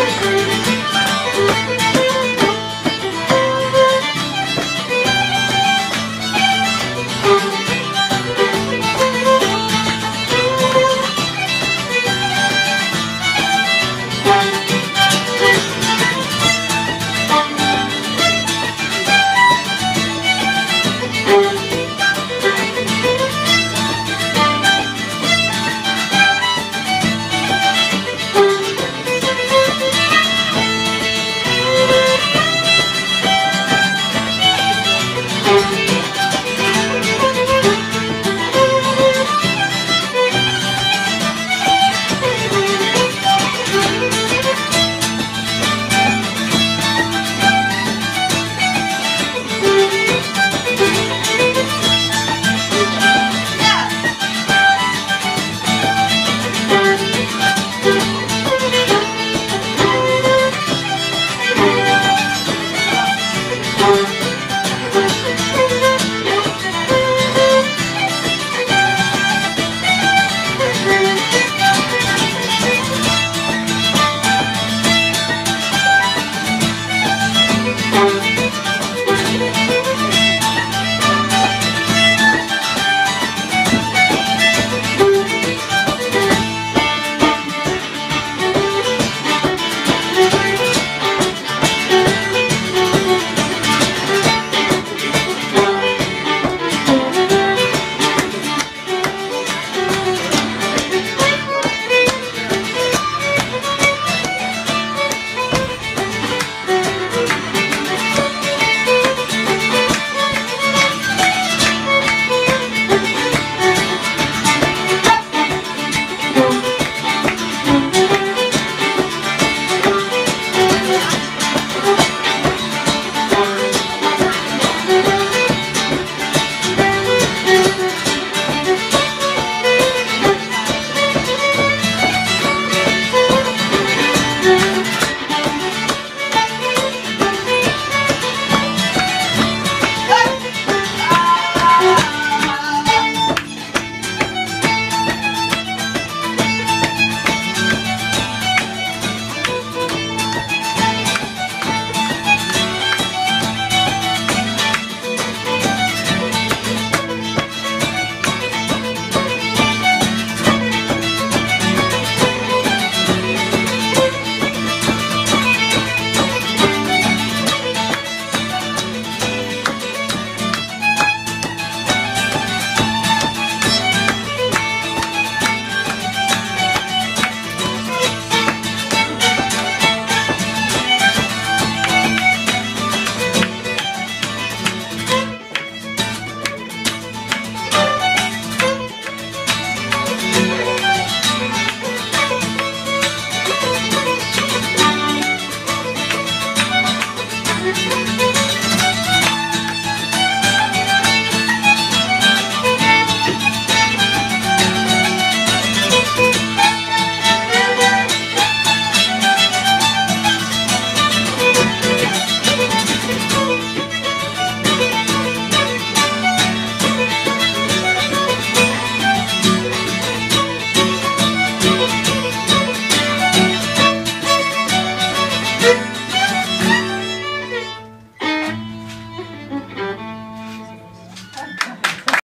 Música